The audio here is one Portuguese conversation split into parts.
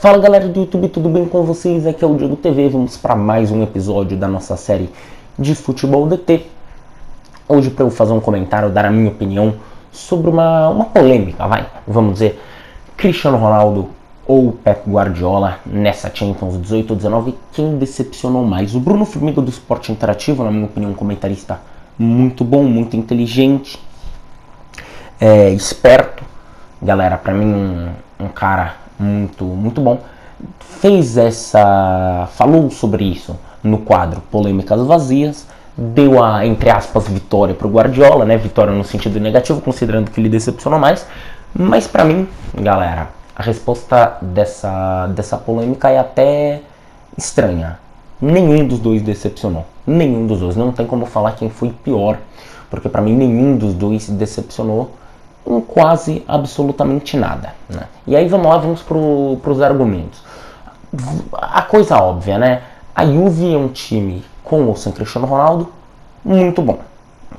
Fala galera do YouTube, tudo bem com vocês? Aqui é o Diego TV, vamos para mais um episódio da nossa série de Futebol DT. Hoje para eu fazer um comentário, dar a minha opinião sobre uma, uma polêmica, vai, vamos dizer, Cristiano Ronaldo ou Pep Guardiola nessa Champions 18-19, quem decepcionou mais? O Bruno Formiga do Esporte Interativo, na minha opinião, um comentarista muito bom, muito inteligente, é, esperto, galera, para mim um, um cara muito, muito bom, fez essa. falou sobre isso no quadro Polêmicas Vazias, deu a, entre aspas, vitória para o Guardiola, né? Vitória no sentido negativo, considerando que ele decepcionou mais. Mas para mim, galera, a resposta dessa, dessa polêmica é até estranha. Nenhum dos dois decepcionou. Nenhum dos dois. Não tem como falar quem foi pior. Porque para mim nenhum dos dois decepcionou em quase absolutamente nada. Né? E aí vamos lá, vamos para os argumentos. A coisa óbvia, né? A Juve é um time com ou sem Cristiano Ronaldo muito bom.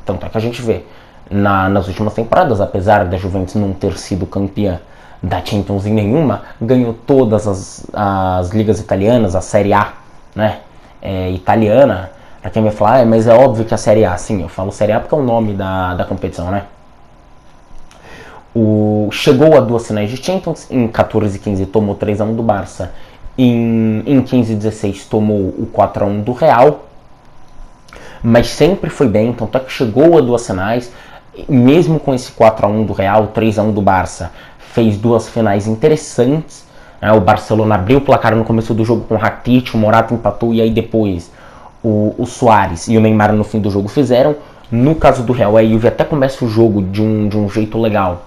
Tanto é que a gente vê na, nas últimas temporadas, apesar da Juventus não ter sido campeã da Champions em nenhuma, ganhou todas as, as ligas italianas, a Série A, né? É, italiana. Pra quem vai falar, ah, mas é óbvio que a Série A, sim, eu falo Série A porque é o nome da, da competição, né? O, chegou a duas finais de Champions, em 14 e 15 tomou 3 a 1 do Barça, em, em 15 e 16 tomou o 4 a 1 do Real, mas sempre foi bem, tanto é que chegou a duas finais, mesmo com esse 4 a 1 do Real, 3 a 1 do Barça, fez duas finais interessantes. Né? O Barcelona abriu o placar no começo do jogo com o Rakitic, o Morata empatou e aí depois o, o Soares e o Neymar no fim do jogo fizeram. No caso do Real, a Juve até começa o jogo de um, de um jeito legal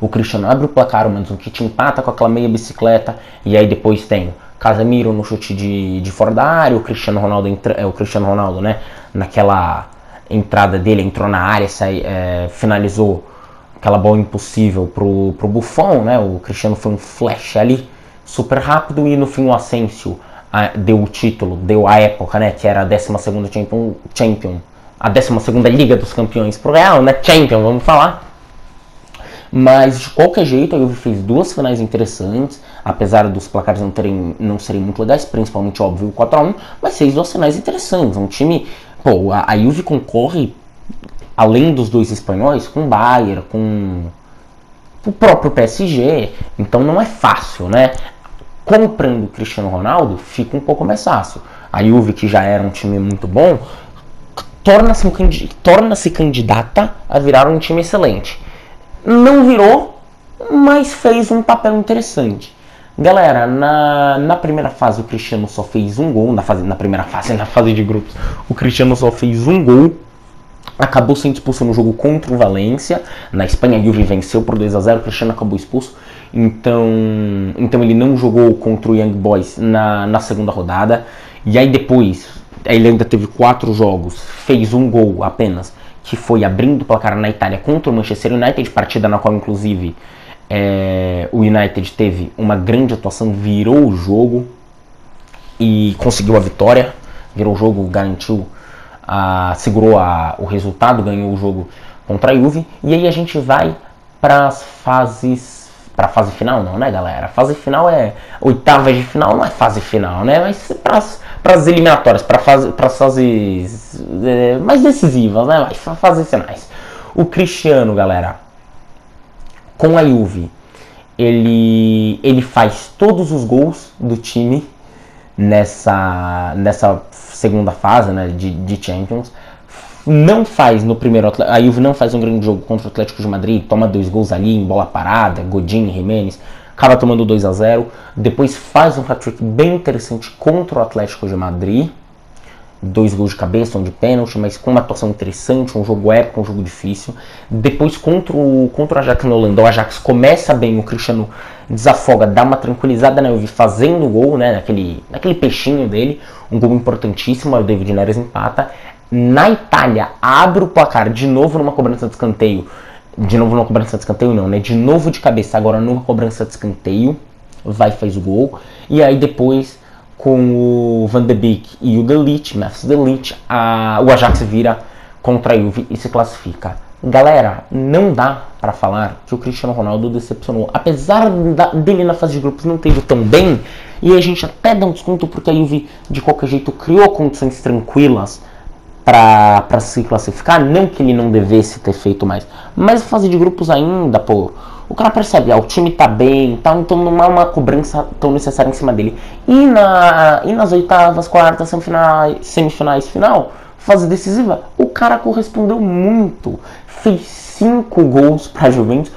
o Cristiano abre o placar, o Mandzukic empata com aquela meia bicicleta e aí depois tem Casemiro no chute de, de fora da área, o Cristiano Ronaldo entra, é, o Cristiano Ronaldo, né, naquela entrada dele entrou na área, sai, é, finalizou aquela bola impossível pro, pro Buffon, né? O Cristiano foi um flash ali super rápido e no fim o Asensio a, deu o título, deu a época, né, que era a 12 segunda Champion, Champion a 12 segunda Liga dos Campeões pro Real, né? Champion, vamos falar. Mas de qualquer jeito, a Juve fez duas finais interessantes, apesar dos placares não, terem, não serem muito legais, principalmente óbvio o 4x1, mas fez duas finais interessantes. Um time. Pô, a, a Juve concorre, além dos dois espanhóis, com o Bayern, com o próprio PSG, então não é fácil, né? Comprando o Cristiano Ronaldo, fica um pouco mais fácil. A Juve, que já era um time muito bom, torna-se um, torna candidata a virar um time excelente não virou, mas fez um papel interessante. Galera, na, na primeira fase o Cristiano só fez um gol, na, fase, na primeira fase, na fase de grupos, o Cristiano só fez um gol, acabou sendo expulso no jogo contra o Valência, na Espanha Juve venceu por 2 a 0 o Cristiano acabou expulso, então, então ele não jogou contra o Young Boys na, na segunda rodada, e aí depois, ele ainda teve quatro jogos, fez um gol apenas, que foi abrindo o placar na Itália contra o Manchester United, partida na qual inclusive é, o United teve uma grande atuação, virou o jogo e conseguiu a vitória, virou o jogo, garantiu, a, segurou a, o resultado, ganhou o jogo contra a Juve, e aí a gente vai para as fases para a fase final não, né, galera? Fase final é oitava de final, não é fase final, né? Mas para as eliminatórias, para fase, as fases é, mais decisivas, né? Mas fases finais. O Cristiano, galera, com a Juve, ele ele faz todos os gols do time nessa nessa segunda fase, né, de, de Champions não faz no primeiro a Juve não faz um grande jogo contra o Atlético de Madrid, toma dois gols ali em bola parada, Godin, Jimenez, acaba tomando 2 a 0, depois faz um hat-trick bem interessante contra o Atlético de Madrid, dois gols de cabeça, um de pênalti, mas com uma atuação interessante, um jogo épico, um jogo difícil. Depois contra o, contra o Ajax no Holanda, o Ajax começa bem, o Cristiano desafoga, dá uma tranquilizada na Juve fazendo o gol, né, naquele, naquele peixinho dele, um gol importantíssimo, aí o David Neres empata na Itália abre o placar de novo numa cobrança de escanteio. De novo numa cobrança de escanteio não, né? De novo de cabeça, agora numa cobrança de escanteio. Vai faz o gol. E aí depois com o Van de Beek e o Delite, Matthews Delite, a, o Ajax vira contra a Juve e se classifica. Galera, não dá para falar que o Cristiano Ronaldo decepcionou. Apesar dele na fase de grupos não ter ido tão bem, e a gente até dá um desconto porque a Juve de qualquer jeito criou condições tranquilas para se classificar, não que ele não devesse ter feito mais, mas fase de grupos ainda, pô, o cara percebe, ah, o time tá bem, tá, então não é uma cobrança tão necessária em cima dele. E, na, e nas oitavas, quartas, semifinais, semifinais, final, fase decisiva, o cara correspondeu muito. Fez cinco gols pra Juventus,